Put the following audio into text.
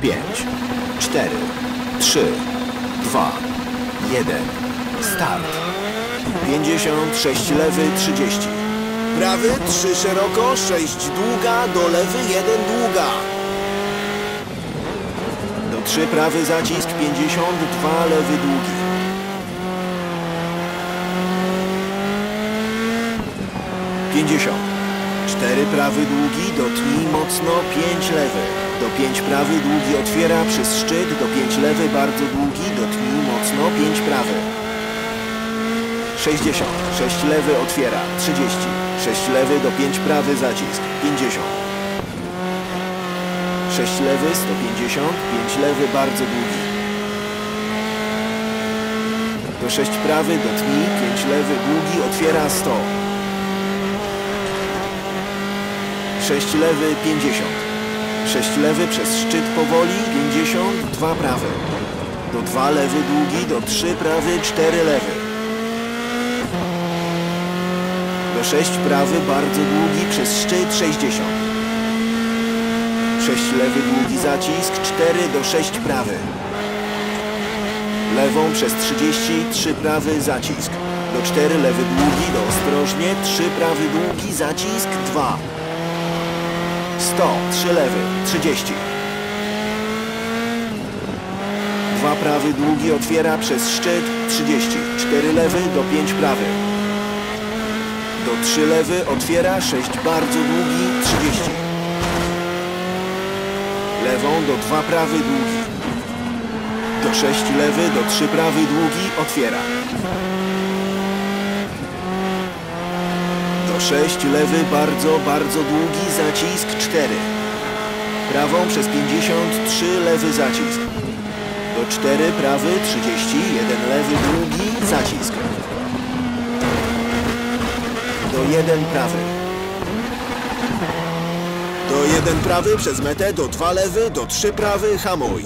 5, 4, 3, 2, 1. Start. 56 lewy, 30. Prawy 3 szeroko, 6 długa, do lewy 1 długa. Do 3 prawy zacisk, 52 lewy długi. Pięćdziesiąt. Cztery prawy długi, dotnij mocno, pięć lewy. Do pięć prawy długi otwiera przez szczyt, do pięć lewy bardzo długi, dotnij mocno, pięć prawy. 60. 6 lewy otwiera. 30. 6 lewy do 5 prawy zacisk. 50. 6 lewy 150. 5 lewy bardzo długi. Do 6 prawy dotnij. 5 lewy długi otwiera 100. 6 lewy 50. 6 lewy przez szczyt powoli 50. 2 prawy. Do 2 lewy długi. Do 3 prawy 4 lewy. Do 6 prawy bardzo długi przez szczyt 60. 6 lewy długi zacisk 4 do 6 prawy. Lewą przez 30 3 prawy zacisk. Do 4 lewy długi do ostrożnie 3 prawy długi zacisk 2. 100 3 lewy 30. 2 prawy długi otwiera przez szczyt 30. 4 lewy do 5 prawy. Do 3 lewy otwiera 6 bardzo długi 30. Lewą do 2 prawy długi. Do 6 lewy do 3 prawy długi otwiera. 6 lewy bardzo, bardzo długi zacisk 4. Prawą przez 53 lewy zacisk. Do 4 prawy 30, 1 lewy długi zacisk do 1 prawy. Do 1 prawy przez metę, do 2 lewy, do 3 prawy, hamuj.